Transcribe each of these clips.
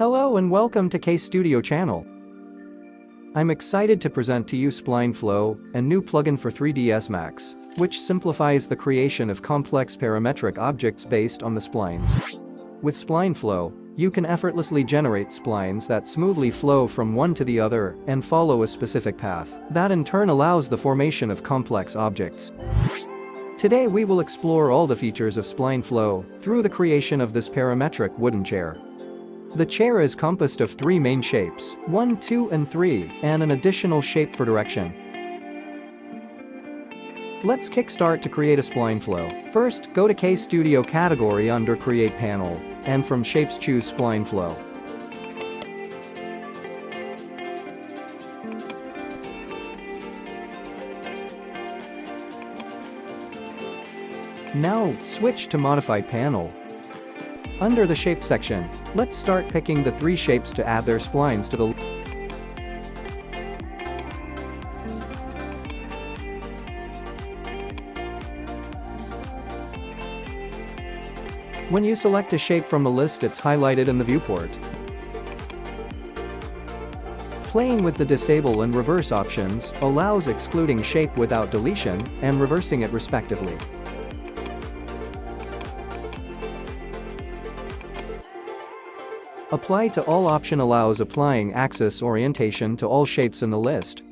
Hello and welcome to K-Studio channel. I'm excited to present to you Spline Flow, a new plugin for 3ds Max, which simplifies the creation of complex parametric objects based on the splines. With Spline Flow, you can effortlessly generate splines that smoothly flow from one to the other and follow a specific path that in turn allows the formation of complex objects. Today we will explore all the features of spline flow through the creation of this parametric wooden chair. The chair is composed of three main shapes, 1, 2 and 3, and an additional shape for direction. Let's kickstart to create a spline flow. First, go to K-Studio category under Create panel, and from Shapes choose Spline Flow. Now, switch to Modify panel. Under the Shape section, let's start picking the three shapes to add their splines to the When you select a shape from the list it's highlighted in the viewport. Playing with the disable and reverse options allows excluding shape without deletion and reversing it respectively. Apply to all option allows applying axis orientation to all shapes in the list.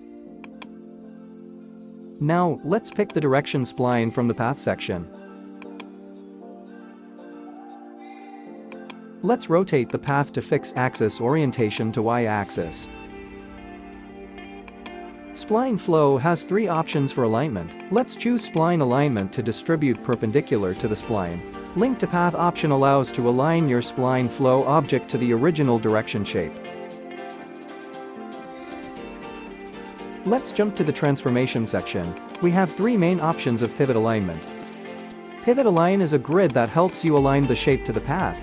Now, let's pick the direction spline from the path section. Let's rotate the path to fix axis orientation to y-axis. Spline flow has three options for alignment. Let's choose spline alignment to distribute perpendicular to the spline. Link to path option allows to align your spline flow object to the original direction shape. Let's jump to the transformation section. We have three main options of pivot alignment. Pivot align is a grid that helps you align the shape to the path.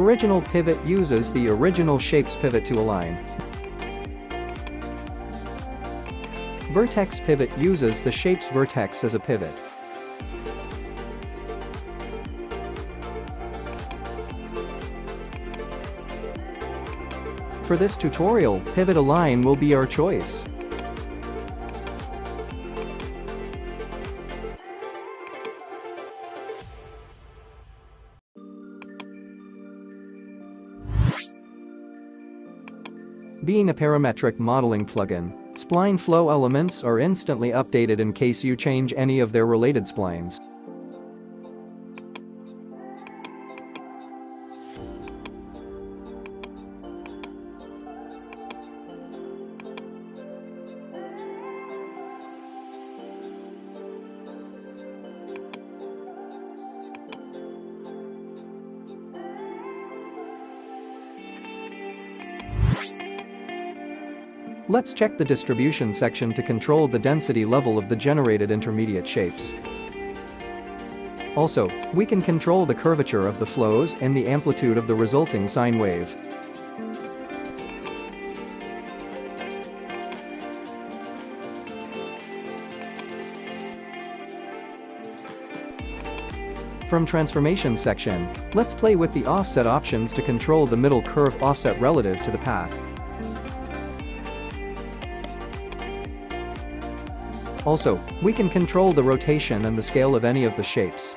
Original pivot uses the original shape's pivot to align. Vertex pivot uses the shape's vertex as a pivot. For this tutorial, pivot align will be our choice. Being a parametric modeling plugin, spline flow elements are instantly updated in case you change any of their related splines. Let's check the distribution section to control the density level of the generated intermediate shapes. Also, we can control the curvature of the flows and the amplitude of the resulting sine wave. From Transformation section, let's play with the offset options to control the middle curve offset relative to the path. Also, we can control the rotation and the scale of any of the shapes.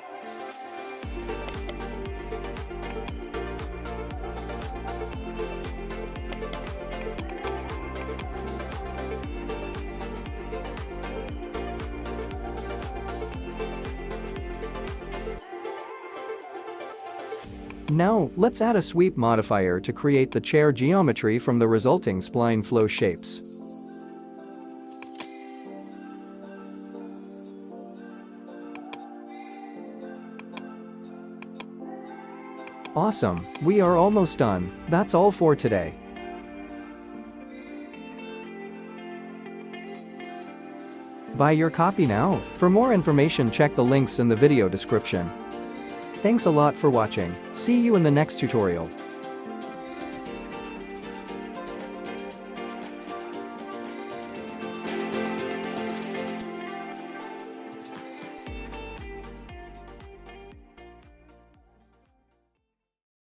Now, let's add a sweep modifier to create the chair geometry from the resulting spline flow shapes. Awesome, we are almost done, that's all for today. Buy your copy now. For more information check the links in the video description. Thanks a lot for watching, see you in the next tutorial.